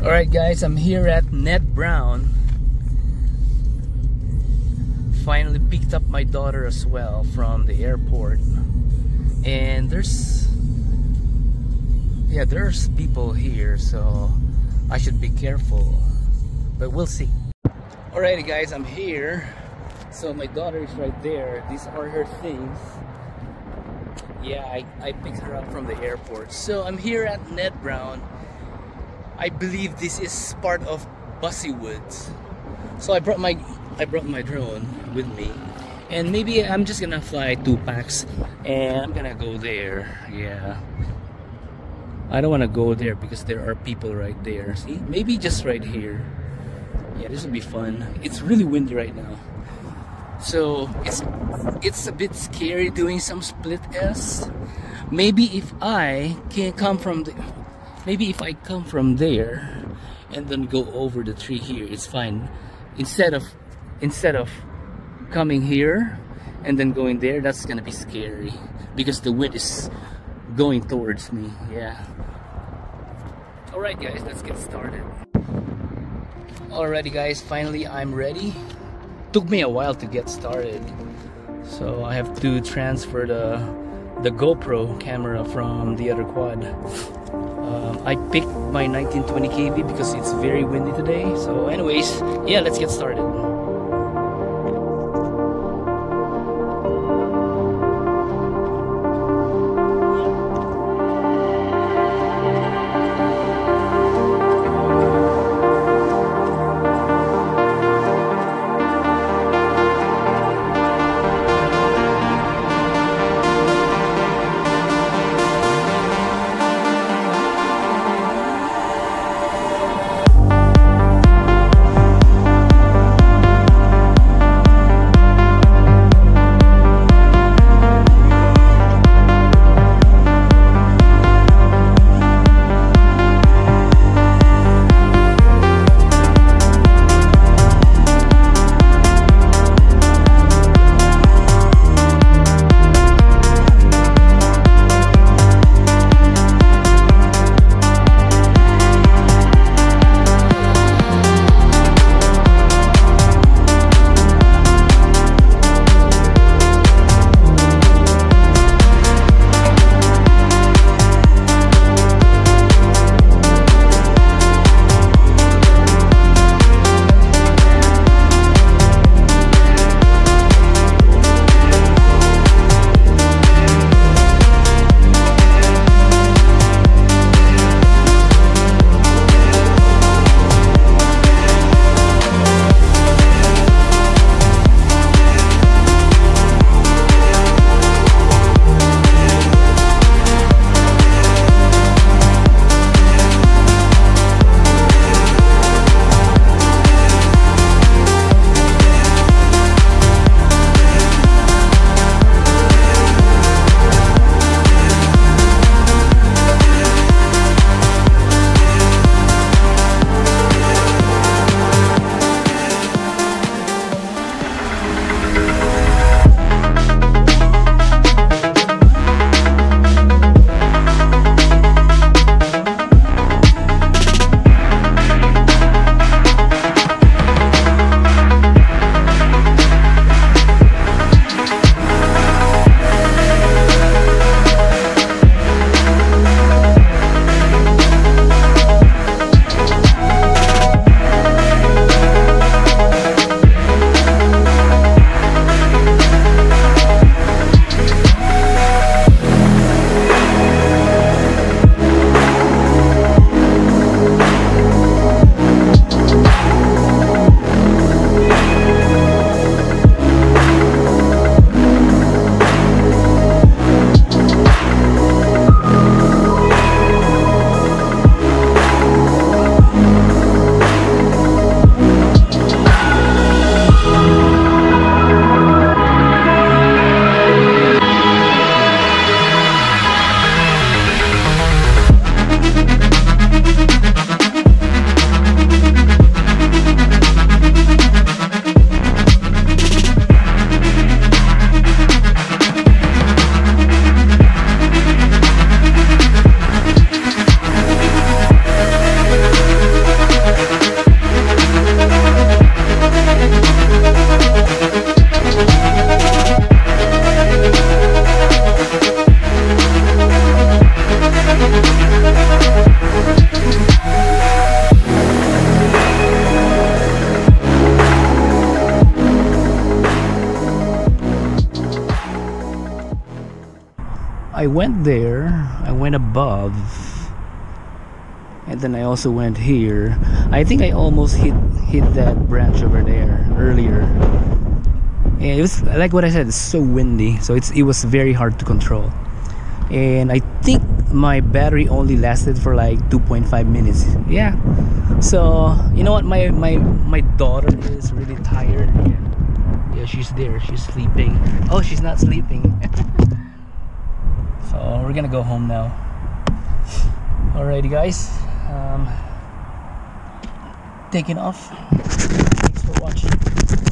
Alright guys, I'm here at Ned Brown. Finally picked up my daughter as well from the airport. And there's yeah, there's people here, so I should be careful. But we'll see. Alrighty guys, I'm here. So my daughter is right there. These are her things. Yeah, I, I picked her up from the airport. So I'm here at Ned Brown I believe this is part of Busse Woods. So I brought my I brought my drone with me. And maybe I'm just gonna fly two packs and I'm gonna go there. Yeah. I don't wanna go there because there are people right there. See? Maybe just right here. Yeah, this will be fun. It's really windy right now. So it's it's a bit scary doing some split S. Maybe if I can come from the maybe if I come from there and then go over the tree here it's fine. Instead of instead of coming here and then going there that's gonna be scary because the wind is going towards me yeah. Alright guys let's get started. Alrighty guys finally I'm ready. Took me a while to get started so I have to transfer the the GoPro camera from the other quad I picked my 1920 kV because it's very windy today. So anyways, yeah, let's get started. I went there I went above and then I also went here. I think I almost hit hit that branch over there earlier. And it was like what I said it's so windy so it's it was very hard to control. And I think my battery only lasted for like 2.5 minutes. Yeah. So you know what? My my my daughter is really tired. Yeah she's there. She's sleeping. Oh she's not sleeping so we're gonna go home now. Alrighty guys. Um, taking off. Thanks for watching